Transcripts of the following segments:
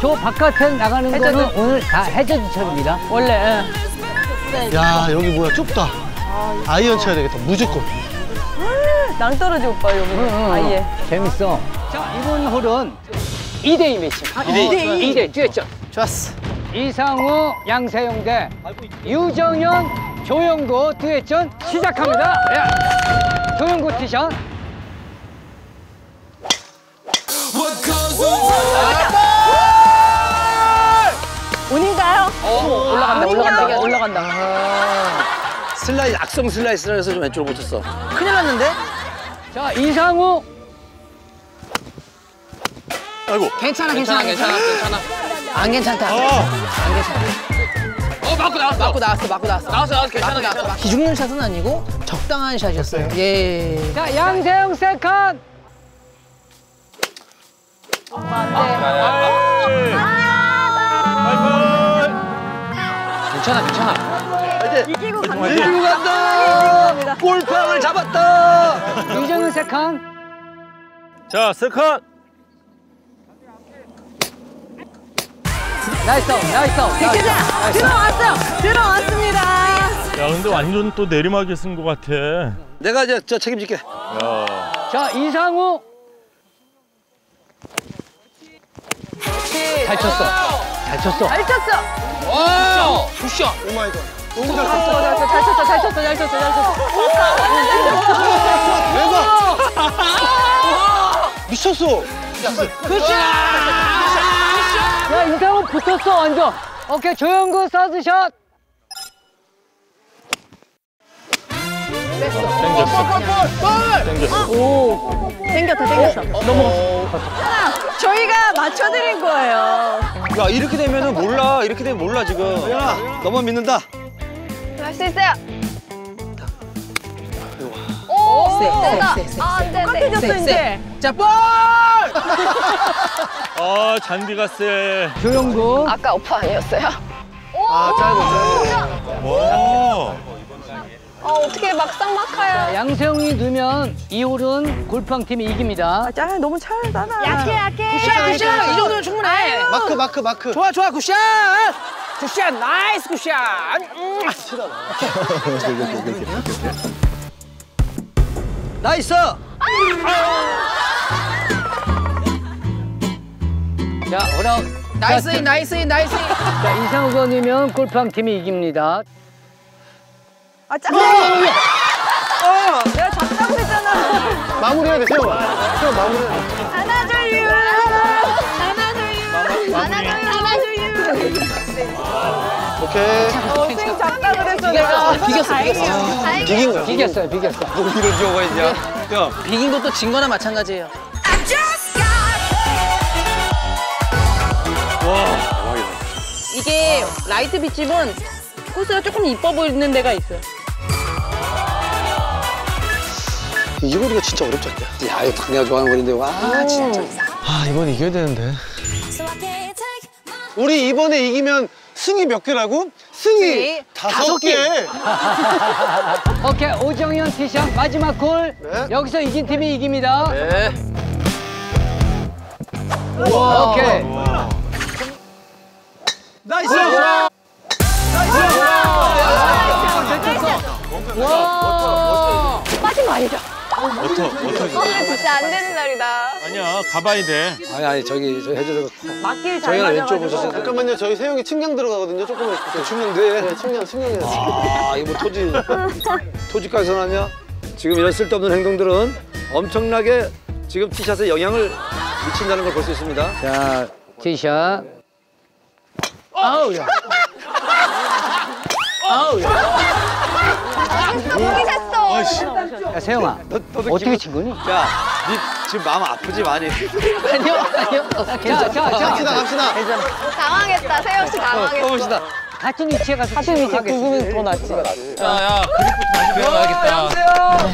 저 바깥에 나가는 해저드. 거는 오늘 다 해저드철입니다. 원래. 야 여기 뭐야 좁다. 아 이언 쳐야 되겠다 무조건. 응. 낭떠러지 오빠 여기. 응, 아예. 재밌어. 자, 이번 홀은 2대2 매치. 아, 2대2? 2대 듀엣전. 좋았어. 이상우, 양세형 대 유정현, 조영구 듀엣전 시작합니다. 야, 조영구 티샷. 운인가요? 올라간다, 올라간다, 올라간다. 슬라이 악성 슬라이스라 해서 좀 왼쪽으로 못 쳤어. 큰일 났는데? 자, 이상우. 아이고. 괜찮아, 괜찮아, 괜찮아, 괜찮아. 안 괜찮다. 안 괜찮아. 어 맞고 나왔어. 맞고 나왔어, 맞고 나왔어. 나왔어 나왔어 괜찮아 괜찮아. 기죽는 샷은 아니고 적당한 샷이었어요. 예. 자, 양세형 second. 괜찮아 괜찮아. 이기고 이기고 간다. 골팡을 잡았다. 유정현 second. 자, second. nice, nice. 대체자 들어왔어요. 들어왔습니다. 야, 근데 완전 또 내리막에 쓴것 같아. 내가 이제 저 책임질게. 야. 자, 이상우. 잘 쳤어. 잘 쳤어. 잘 쳤어. 와. good shot. oh my god. 너무 잘잘 쳤어. 쳤어, 잘 쳤어, 잘 쳤어, 잘 쳤어, 잘 쳤어. 대박. 미쳤어. 야, 이상우 붙었어, 완전. 오케이, 조영구 third shot. 오, 땡겼다, 땡겼어. 넘어갔어. 저희가 맞춰드린 거예요. 야 이렇게 되면은 몰라. 이렇게 되면 몰라 지금. 야 너만 믿는다. 할 수 있어요. 오, 세, 내가 세, 세, 세. 아, 네, 네. 똑같아졌어, 세, 이제. 자, 볼! 아, 잔디가 세. 조영구. 아까 오빠 아니었어요? 아 짧아 짧아. 와. 아, 어떻게 막상 막하야. 양세형이 넣으면 이 홀은 골프왕 팀이 이깁니다. 아, 너무 차이잖아. 약해, 약해. good shot, good shot! 이 정도면 충분해. 마크 마크 마크. 좋아, 좋아, good shot! Good shot, nice good shot! 음. Nice. 자, 호라. Nice, nice, Nice. 자, 이상우가 넣으면 골프왕 팀이 이깁니다. 아, 짱! 어, 내가 작다고 했잖아. 마무리해야 돼 세영아. 세영 마무리해야 돼. 안아줘요. 안아줘요. 안아줘요. 안아줘요. 오케이. 어, 생 작다 그랬어, 내가. 비겼어, 비겼어. 다행이에요. 비긴 거야. 비겼어요, 비겼어. 뭐 이런 경우가 있냐? 야. 비긴 것도 진 거나 마찬가지예요. 이게 라이트 빗집은 코스가 조금 이뻐 보이는 데가 있어요. 이 거리가 진짜 어렵지 않냐? 야 이거 딱 내가 좋아하는 거리인데 와 진짜. 아 이번 이겨야 되는데. 우리 이번에 이기면 승이 몇 개라고? 승이 승이 다섯 다섯 개. 오케이, 오정현 티샷 마지막 골. 네. 여기서 이긴 팀이 이깁니다. 네. 오케이. Nice. 와. 빠진 거 아니죠? 어터, 어터. 아, 진짜 안 되는 날이다. 아니야, 가봐야 돼. 아니 아니 저기 저 해저드가 맞길 잘 저희가 왼쪽으로 맞아가지고. 쳤어요. 잠깐만요 저희 세영이 측량 들어가거든요. 조금만 있을게요. 죽는데. 네, 측량 측량해야 돼. 아 이거 뭐 토지 토지까지 선하냐? 지금 이런 쓸데없는 행동들은 엄청나게 지금 티샷에 영향을 미친다는 걸 볼 수 있습니다. 자, 티샷. 아우, 야. 아우, 야. 야, 세영아. 너, 너도 어떻게 기분- 친 거니? 야, 니 지금 마음 아프지 많이. 아니요, 아니요. 자, 자, 자. 갑시다 갑시다. 당황했다. 세영 씨 당황했어. 떠봅시다. 같은 위치에 가서 같은 위치에 구금은 더 낫지. 야, 야, 그립부터 다시 배워야겠다.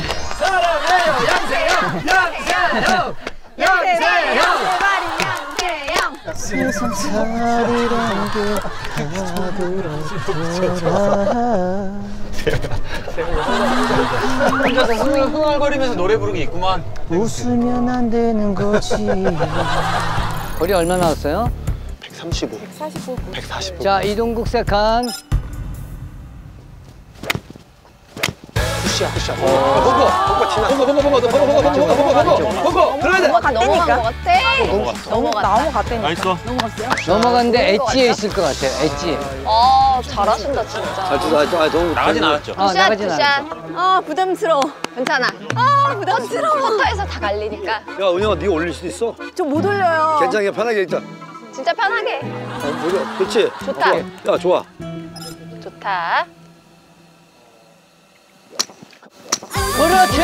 혼자서 흥얼 흥얼거리면서 노래 부르기 있구만. 웃으면 안 되는 거지. 거리 얼마 나왔어요? 135. 145. 145. 자, 이동국 second. Good shot good shot 벙커 벙커 치나 벙커 벙커 벙커 벙커 벙커 벙커 벙커 벙커 벙커 들어가야 돼 넘어가 넘어간 것 같아. 넘어갔다. Nice. 넘어갔는데 엣지에 있을 것 같아요, 엣지. 어 잘하신다 진짜. 잘 아, 동 나가진 않았죠. 아, good shot 나가진 good shot. 않았어. 아 부담스러워. 괜찮아. 아 부담스러워. 퍼터에서 다 갈리니까. 야 은영아 네가 올릴 수도 있어 좀못 올려요. 괜찮게 편하게 일단 진짜 편하게. 어. 그렇지 좋다. 야 좋아 좋다. 그렇지!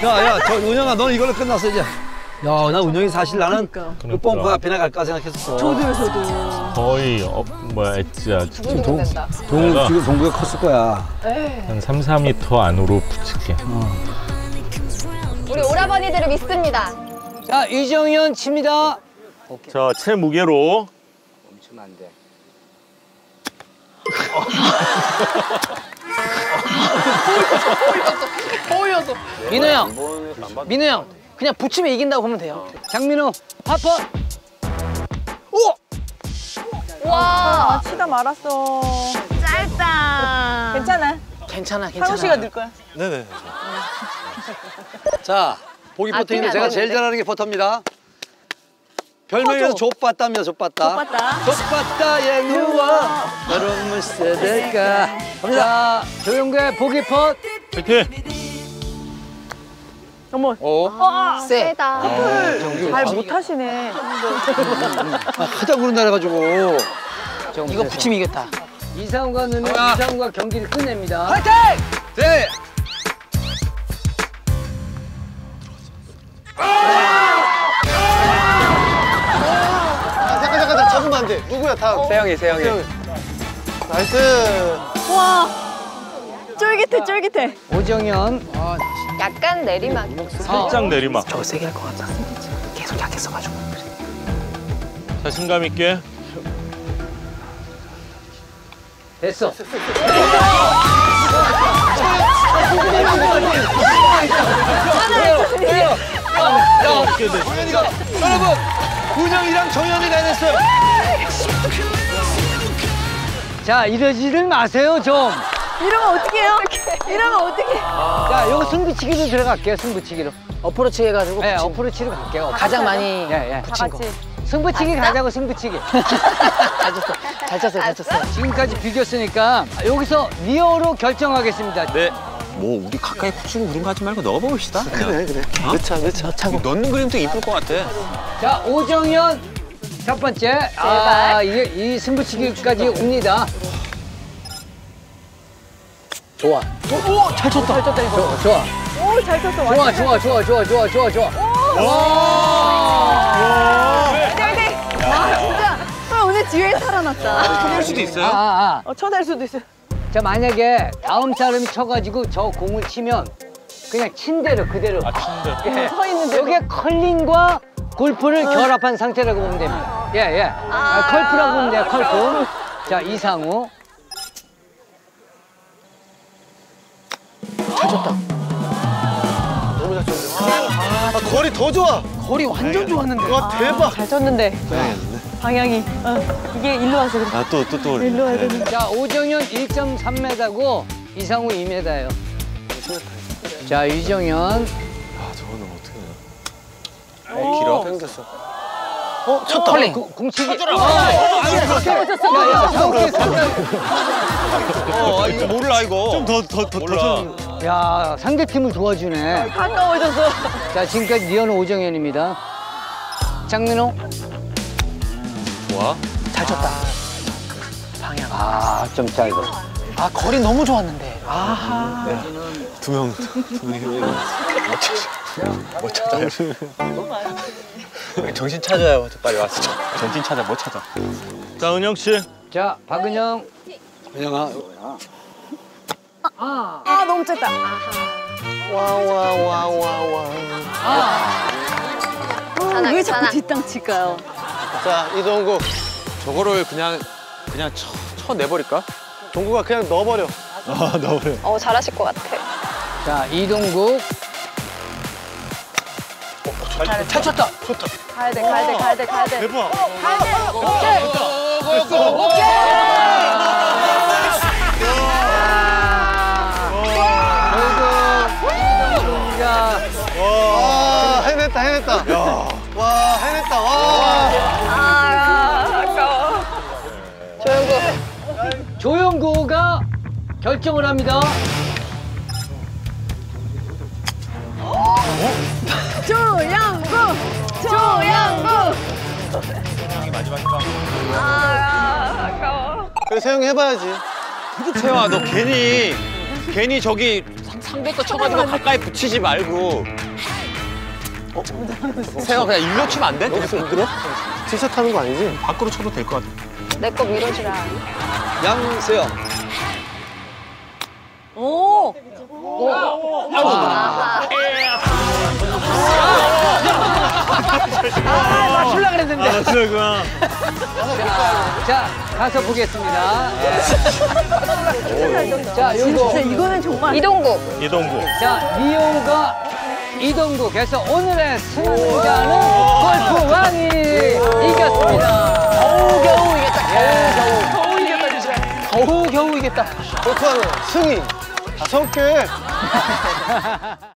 야야 저 은영아 너는 이걸로 끝났어 이제 야나 은영이 사실 나는 그 벙커 앞이나 갈까 생각했었어 저도요 거의 어, 뭐야 엣지야 된다. 동 지금 동구가 컸을 거야 한 3, 4m 안으로 붙일게 우리 오라버니들을 믿습니다. 자, 이정현 칩니다. 자 체무게로 멈추면 안 돼. 민호 형. 민호 형. 그냥 붙이면 이긴다고 보면 돼요. 장민호, 파퍼. 와 치다 말았어. 짧다. 괜찮아. 괜찮아, 괜찮아. 상우 씨가 늘 거야. 자 보기 아, 퍼팅인데 뛰면 제가 안 제일? 잘하는 게 퍼터입니다 별명이라서 좁봤답니다 좁봤다 좁봤다. 좁봤다 예 누워 여름을 세대까 자, 조용구의 보기 펫. 파이팅! 어머, 세다. 잘 못하시네. 하다 그런다 해가지고 이거 붙이면 이겼다. 이상우가 넣으면 이상우가 경기를 끝냅니다. 네 아, 잠깐, 잠깐, 잠깐. 잡으면 안 돼. 누구야, 다음. 세영이 세영이. Nice. 와, 쫄깃해, 쫄깃해. 오정현. 약간 내리막. 살짝 내리막 저 세게 할 것 같아. 계속 약했어가지고. 자신감 있게 됐어. 여러분 은영이랑 정현이가 해냈어요 자, 이러지를 마세요, 좀. 이러면 어떡해요? 이러면 어떡해? 자, 요거 승부치기로 들어갈게요, 승부치기로. 어프로치 해가지고 네, 붙인 어프로치로 갈게요. 가장 많이 예, 예. 다 같이. 승부치기 가자고, 승부치기. 잘 쳤어. 잘 쳤어요. 잘 쳤어요. 지금까지 비겼으니까 여기서 리어로 결정하겠습니다. 네 뭐 우리 가까이 푹치고 우린 가지 말고 넣어봅시다. 그래, 그래. 넣자, 넣자. 차고 넣는 그림도 이쁠 것 같아. 자, 오정현 첫 번째. 아, 이게 이 승부치기까지 옵니다. 좋아. 오, 잘 쳤다. 잘 쳤다, 이거. 좋아. 오, 잘 쳤어. 좋아. 좋아, 좋아, 좋아, 좋아, 좋아, 좋아. 네, 와, 진짜. 아, 오늘 뒤에 살아났다. 그럴 수도 있어요. 아, 아. 어, 쳐낼 수도 있어. 자, 만약에 다음 사람이 쳐가지고 저 공을 치면 그냥 친 대로 그대로. 아 친데 예. 서 있는 대로. 이게 컬링과 골프를 결합한 상태라고 보면 됩니다. 예, 예. 아, 컬프라고 보면 돼요, 컬프. 자, 이상우. 너무 잘 쳤는데. 아, 아, 거리 더 좋아. 거리 완전 좋았는데. 와, 대박. 잘 쳤는데. 방향이. 어, 이게 일로 와서 그래. 아또 또또 일로 와야 되는. 자, 오정현 1.3m고 이상우 2m예요. 자, 이정현. 길어. 생겼어. 어, 쳤다. 컬링. 공치기. 쳐줘라. 어, 아, 이거 몰라 이거. 좀 더 더더 더. 야, 상대 팀을 도와주네. 가까워졌어. 자, 지금까지 리어는 오정현입니다. 장민호. 좋아. 잘 쳤다. 아, 좀 짧아. 아 거리 너무 좋았는데. 아두 명, 두 명이 못 찾아. 못 찾아요. 정신 찾아요. 빨리 와서. 정신 찾아 못 찾아. 자 은영 씨 자, 박은영. 은영아 아, 아, 너무 짧다. 와, 와, 와, 와, 와. 아. 아, 왜 자꾸. 뒷땅 칠까요? 자, 이동국. 저거를 그냥 그냥 쳐, 쳐 내버릴까? 종구가 그냥 넣어버려. 아, 나오래. 어 잘하실 것 같아. 자, 이동국. 잘 쳤다. 가야 돼, 가야 돼, 가야 돼, 가야 돼. 대박. 결국 결정을 합니다. 조양구! 조양구! 아 아까워. 그래, 세영이 해봐야지. 세영아 너 괜히 괜히 저기 상- 상대 거 쳐가지고 가까이 붙이지 말고. 어? 세영아 그냥 일로 치면 안 돼? 힘들어? 티샷 하는 거 아니지? 밖으로 쳐도 될 것 같아. 내 거 밀어주라. 양세영. 오! 아, 맞출라 그랬는데. 아, 그냥. 자, 가서 보겠습니다. 예. 자, 요거. 진짜 이거는 정말. 이동국. 이동구. 자, 미용과 이동국. 그래서 오늘의 승자는 골프 왕이 이겼습니다. 겨우 겨우 이겼다. 겨우 겨우. 겨우 이겼다, 진짜. 겨우 겨우 이겼다. 골프하는 승희. 다섯 개.